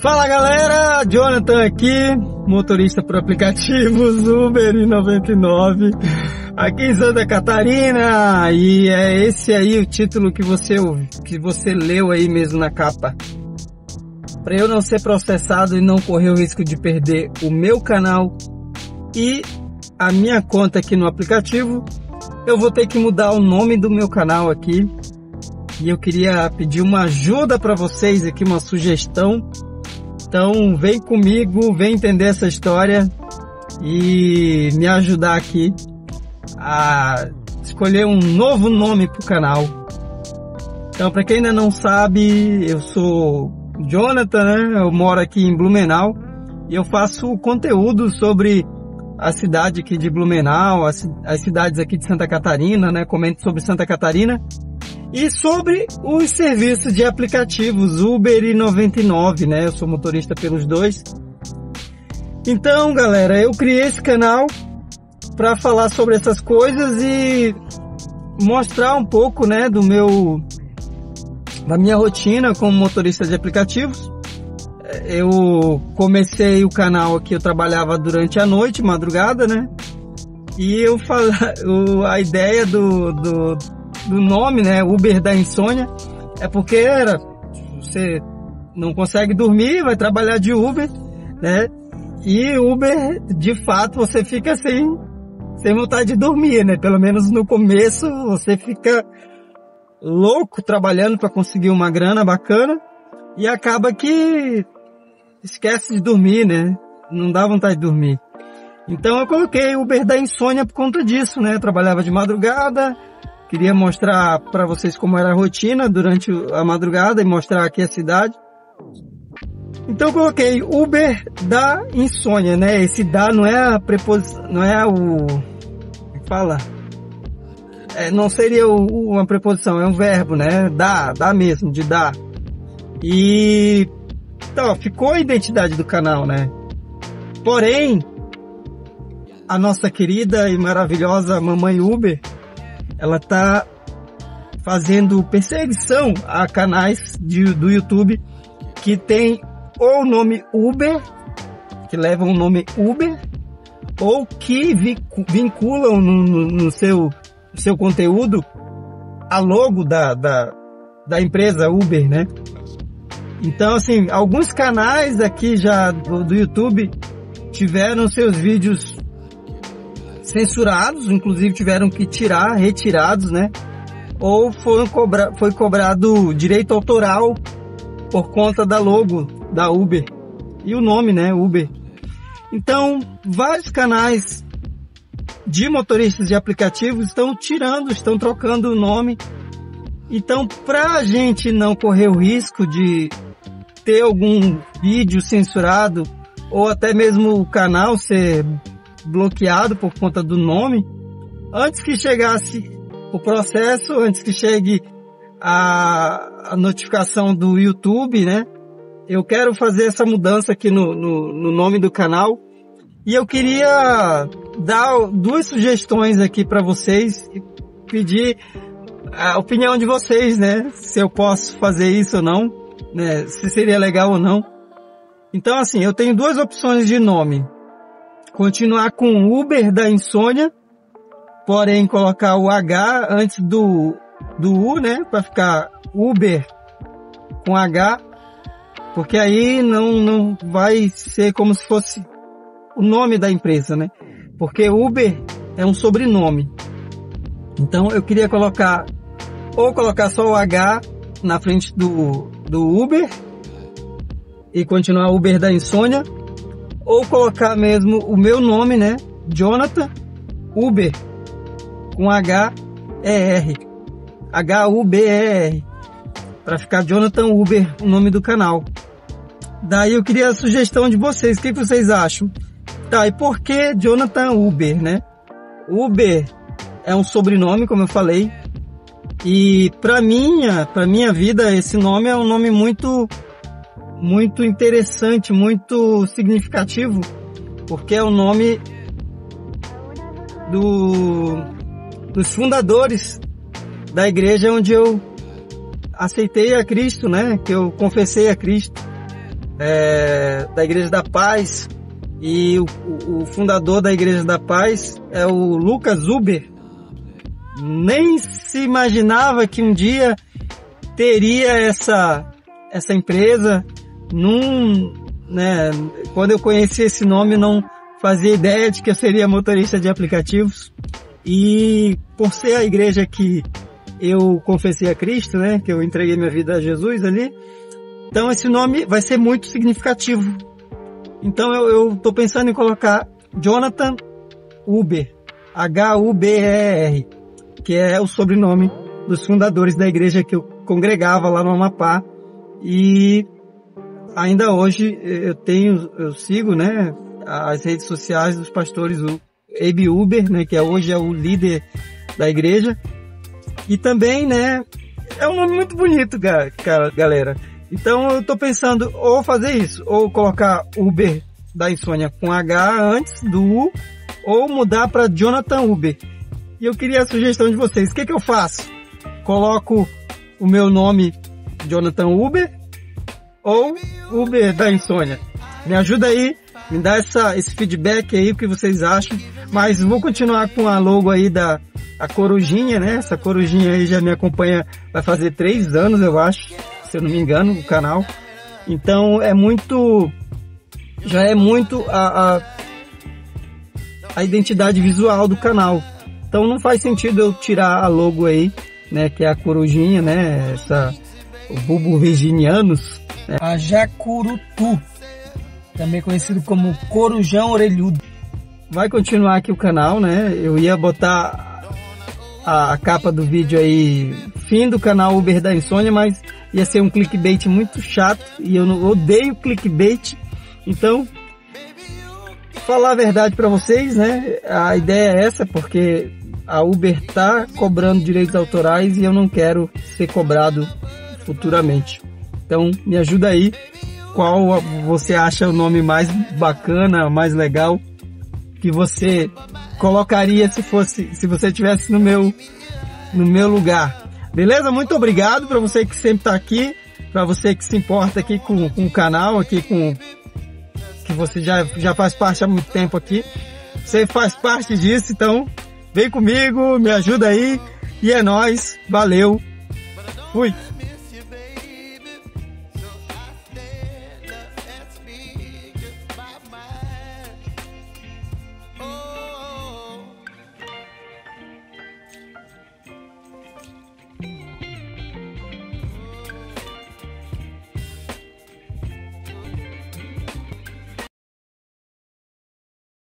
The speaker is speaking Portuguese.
Fala galera, Jonathan aqui, motorista por aplicativos Uber e 99, aqui em Santa Catarina, e é esse aí o título que você que você leu aí mesmo na capa. Para eu não ser processado e não correr o risco de perder o meu canal e a minha conta aqui no aplicativo, eu vou ter que mudar o nome do meu canal aqui. E eu queria pedir uma ajuda para vocês aqui, uma sugestão então vem comigo, vem entender essa história e me ajudar aqui a escolher um novo nome para o canal. Então, para quem ainda não sabe, eu sou Jonathan, né? Eu moro aqui em Blumenau e eu faço conteúdo sobre a cidade aqui de Blumenau, as, as cidades aqui de Santa Catarina, né? Comento sobre Santa Catarina e sobre os serviços de aplicativos Uber e 99, né? Eu sou motorista pelos dois. Então, galera, eu criei esse canal para falar sobre essas coisas e mostrar um pouco, né, do meu da minha rotina como motorista de aplicativos. Eu comecei o canal aqui, eu trabalhava durante a noite, madrugada, né? E eu falo, a ideia do, do do nome, né? Uber da insônia, é porque era você não consegue dormir, vai trabalhar de Uber, né? E Uber, de fato, você fica sem, sem vontade de dormir, né? Pelo menos no começo você fica louco trabalhando para conseguir uma grana bacana e acaba que esquece de dormir, né? Não dá vontade de dormir. Então eu coloquei Uber da insônia por conta disso, né? Eu trabalhava de madrugada, Queria mostrar para vocês como era a rotina durante a madrugada e mostrar aqui a cidade. Então coloquei Uber da insônia, né? Esse da não é a preposição, não é o fala. É, não seria o, uma preposição, é um verbo, né? Dá, dá mesmo, de dar. E então, ficou a identidade do canal, né? Porém, a nossa querida e maravilhosa mamãe Uber ela tá fazendo perseguição a canais de, do YouTube que tem ou o nome Uber, que levam o nome Uber, ou que vinculam no, no, no seu, seu conteúdo a logo da, da, da empresa Uber, né? Então, assim, alguns canais aqui já do, do YouTube tiveram seus vídeos censurados, inclusive tiveram que tirar, retirados, né? Ou foram cobra foi cobrado direito autoral por conta da logo da Uber e o nome, né, Uber. Então, vários canais de motoristas de aplicativos estão tirando, estão trocando o nome. Então, para a gente não correr o risco de ter algum vídeo censurado ou até mesmo o canal ser bloqueado por conta do nome, antes que chegasse o processo, antes que chegue a, a notificação do YouTube, né? Eu quero fazer essa mudança aqui no, no, no nome do canal e eu queria dar duas sugestões aqui para vocês e pedir a opinião de vocês, né? Se eu posso fazer isso ou não, né? Se seria legal ou não. Então assim, eu tenho duas opções de nome continuar com Uber da insônia, porém colocar o H antes do, do U, né? Para ficar Uber com H, porque aí não, não vai ser como se fosse o nome da empresa, né? Porque Uber é um sobrenome. Então eu queria colocar, ou colocar só o H na frente do, do Uber e continuar Uber da insônia, ou colocar mesmo o meu nome, né? Jonathan Uber com H E R H U B E R para ficar Jonathan Uber, o nome do canal. Daí eu queria a sugestão de vocês, o que vocês acham? Tá, e por que Jonathan Uber, né? Uber é um sobrenome, como eu falei, e para minha, para minha vida esse nome é um nome muito muito interessante, muito significativo, porque é o nome do, dos fundadores da igreja onde eu aceitei a Cristo, né? Que eu confessei a Cristo. é, da Igreja da Paz e o, o, fundador da Igreja da Paz é o Lucas Uber. Nem se imaginava que um dia teria essa essa empresa num, né, quando eu conheci esse nome não fazia ideia de que eu seria motorista de aplicativos e por ser a igreja que eu confessei a Cristo, né, que eu entreguei minha vida a Jesus ali, então esse nome vai ser muito significativo. Então eu, tô pensando em colocar Jonathan Uber, H-U-B-E-R, que é o sobrenome dos fundadores da igreja que eu congregava lá no Amapá. E ainda hoje eu tenho, eu sigo, né, as redes sociais dos pastores, o Abe Uber, né, que é, hoje é o líder da igreja. E também, né, é um nome muito bonito, cara, galera. Então eu tô pensando ou fazer isso, ou colocar Uber da insônia com H antes do U, ou mudar para Jonathan Uber. E eu queria a sugestão de vocês. O que que eu faço? Coloco o meu nome Jonathan Uber ou Uber da insônia? Me ajuda aí, me dá essa, esse feedback aí, o que vocês acham. Mas vou continuar com a logo aí da a corujinha, né? Essa corujinha aí já me acompanha, vai fazer três anos, eu acho, se eu não me engano, o canal. Então é muito, já é muito a, a, a identidade visual do canal. Então não faz sentido eu tirar a logo aí, né? Que é a corujinha, né? Essa, o bulbo virginianus. A jacurutu, também conhecido como corujão orelhudo. Vai continuar aqui o canal, né? Eu ia botar a, capa do vídeo aí, fim do canal Uber da Insônia, mas ia ser um clickbait muito chato e eu odeio clickbait. Então, falar a verdade para vocês, né? A ideia é essa, porque a Uber tá cobrando direitos autorais e eu não quero ser cobrado futuramente. Então, me ajuda aí. Qual você acha o nome mais bacana, mais legal que você colocaria se fosse, se você tivesse no meu, no meu lugar. Beleza? Muito obrigado para você que sempre está aqui, para você que se importa aqui com, com o canal, aqui com que você já, já faz parte há muito tempo aqui. Você faz parte disso, então vem comigo, me ajuda aí e é nós. Valeu. Fui.